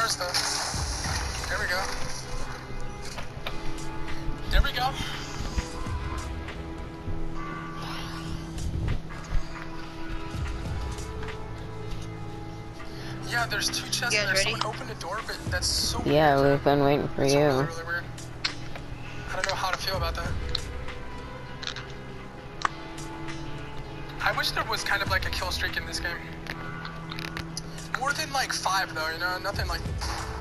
ours though. There we go. There we go. Yeah, there's two chests You there. ready? Someone opened the door, but that's so Yeah, weird. we've been waiting for That's you. really, really weird. I don't know how to feel about that. I wish there was kind of like a kill streak in this game. More than like five though, you know, nothing like.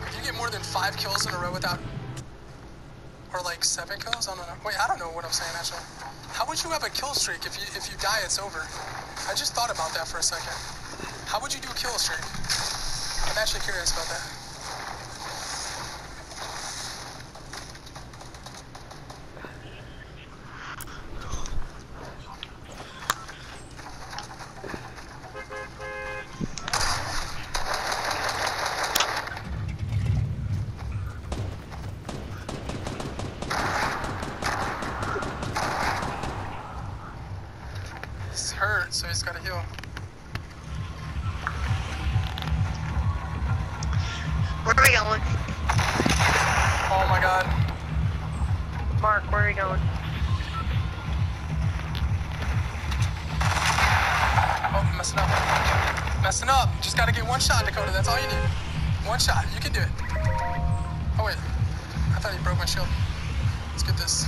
If you get more than five kills in a row without, or like seven kills, I don't know. Wait, I don't know what I'm saying actually. How would you have a kill streak if you if you die it's over? I just thought about that for a second. How would you do a kill streak? I'm actually curious about that. Messing up. Just gotta get one shot, Dakota. That's all you need. One shot. You can do it. Oh, wait. I thought he broke my shield. Let's get this.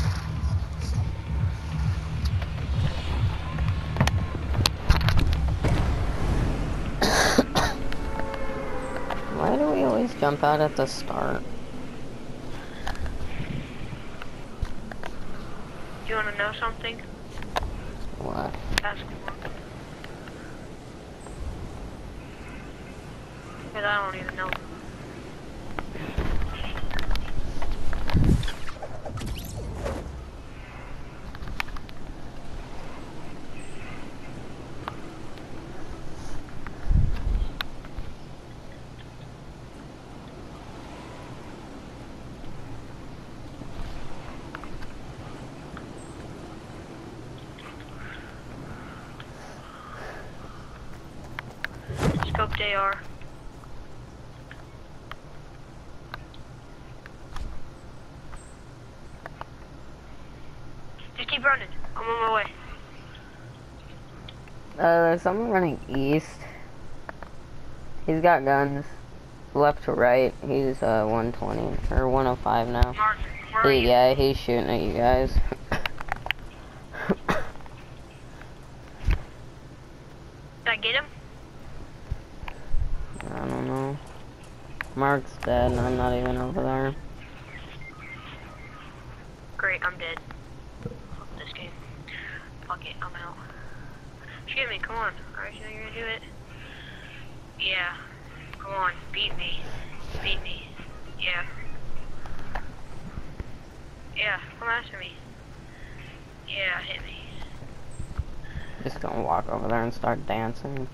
Why do we always jump out at the start? Do you want to know something? What? Ask Because I don't even know. Scope JR. Just keep running. I'm on my way. Someone running east. He's got guns. Left to right. He's uh 120 or 105 now. Mark, where are He, you? yeah, he's shooting at you guys. Did I get him? I don't know. Mark's dead, and I'm not even over there. Great, I'm dead. Fuck this game. Fuck it, I'm out. Shoot me, come on. Alright, you know you're gonna do it? Yeah. Come on, beat me. Beat me. Yeah. Yeah, come after me. Yeah, hit me. Just gonna walk over there and start dancing.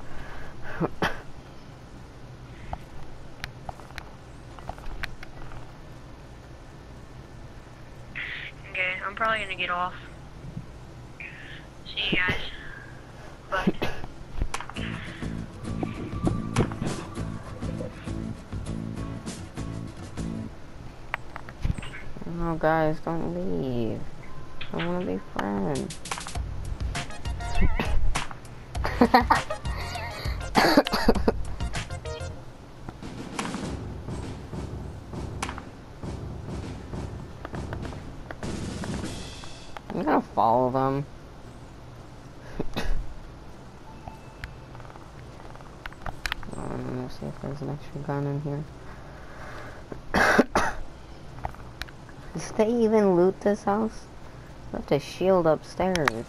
Okay, I'm probably gonna get off. See you guys. Oh, guys, don't leave. I want to be friends. I'm gonna follow them. I'm gonna see if there's an extra gun in here. Does they even loot this house? Left a shield upstairs.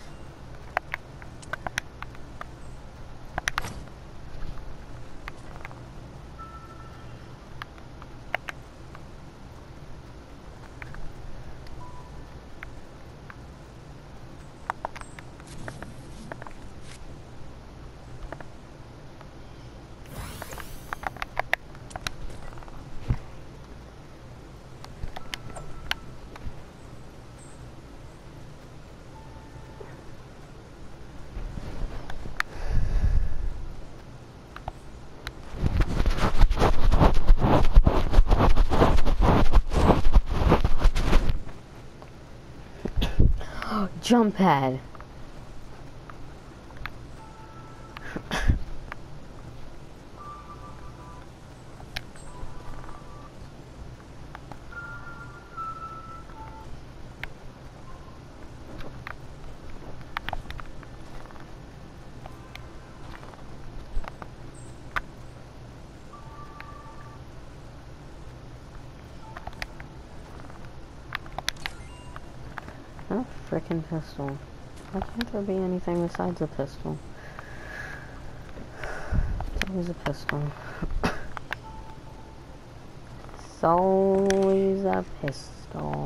Jump pad. Pistol. Why can't there be anything besides a pistol? It's always a pistol. it's always a pistol.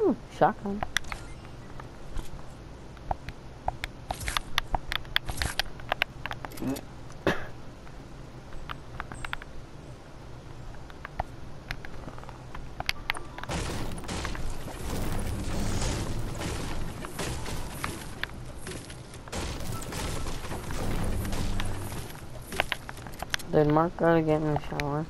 Ooh, shotgun. Mark gotta get in the shower?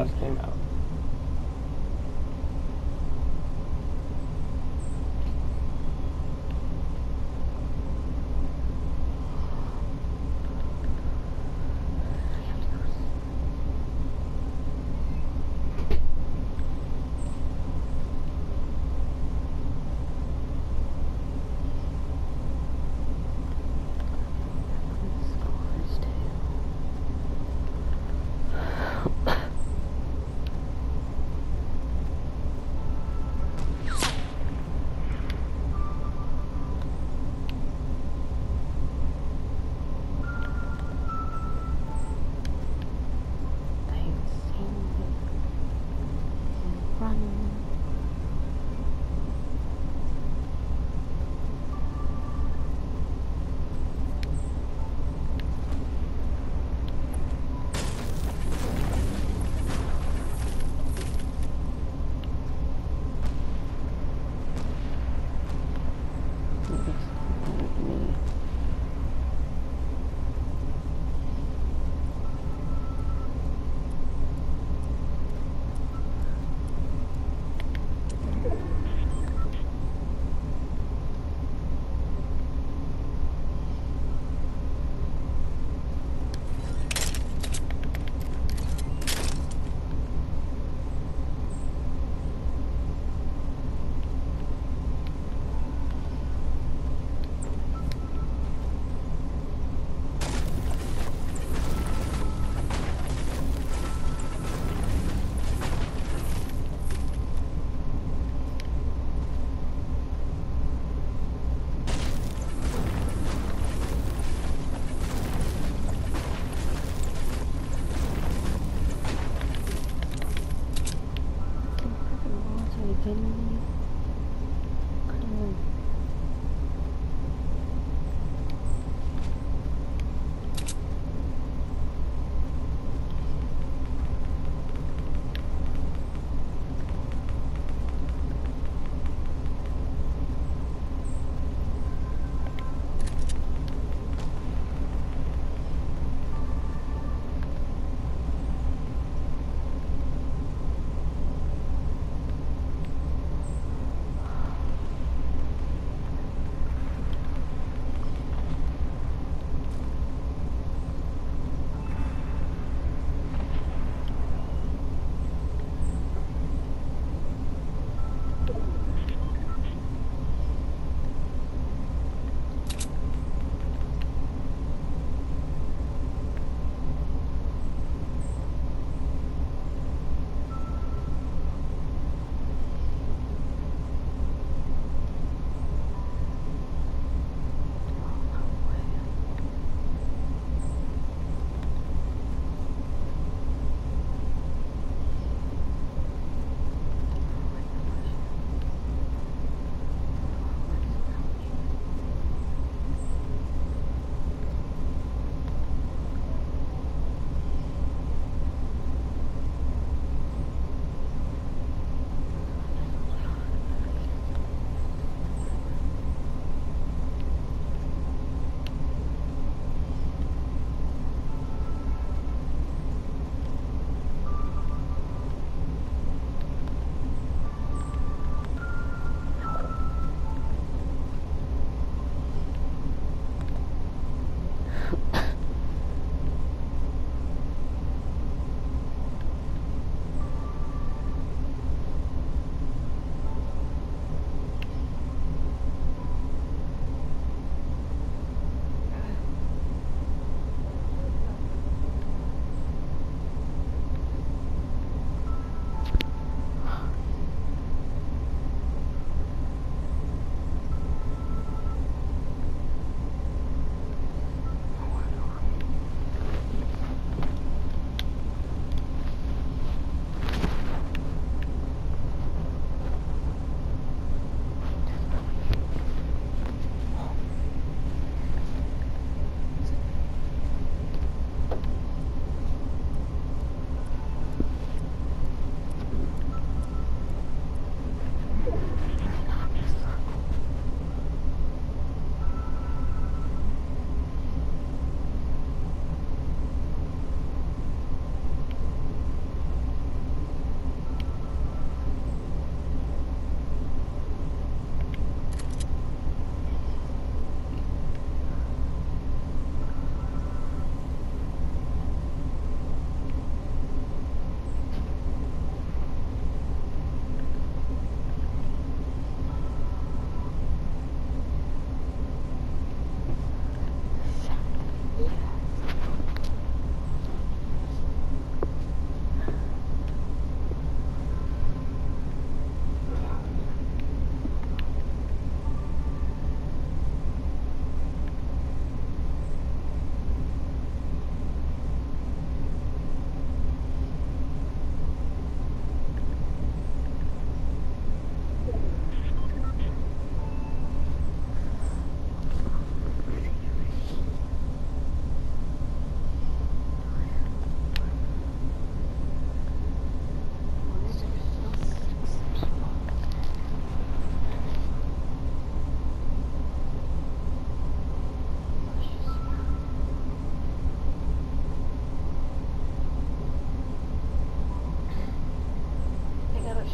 Hot though.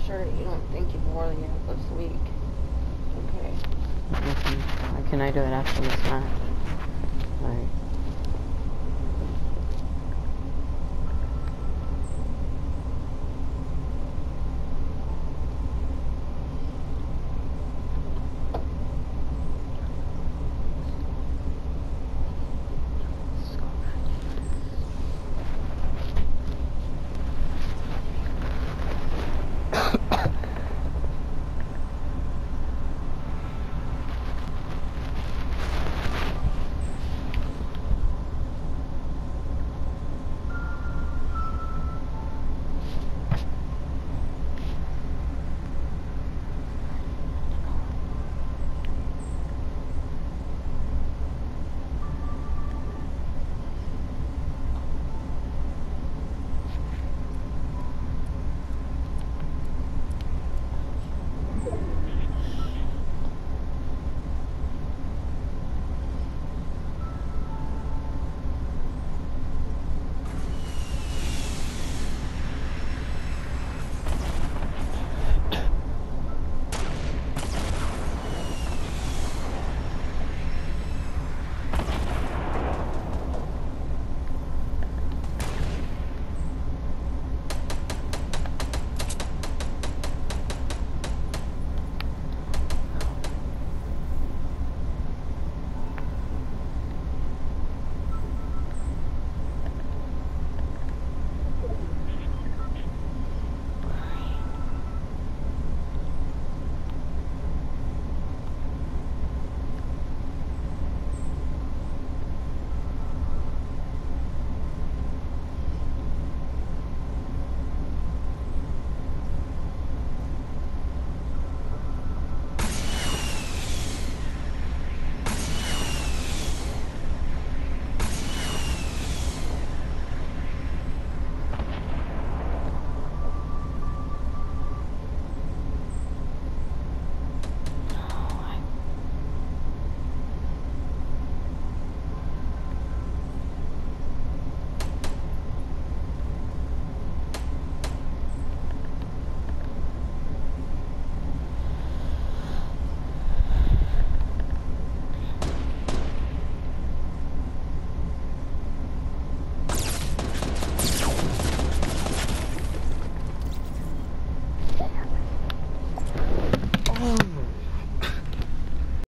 sure you don't think you've worn the out this week. Okay. Mm-hmm. Can I do it after this match? Like.